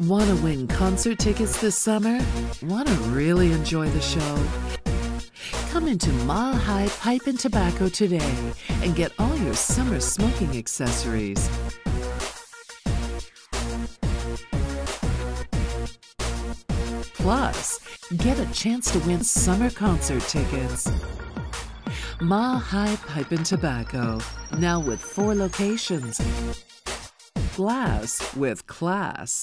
Want to win concert tickets this summer? Want to really enjoy the show? Come into Mile High Pipe and Tobacco today and get all your summer smoking accessories. Plus, get a chance to win summer concert tickets. Mile High Pipe and Tobacco, now with four locations. Glass with class.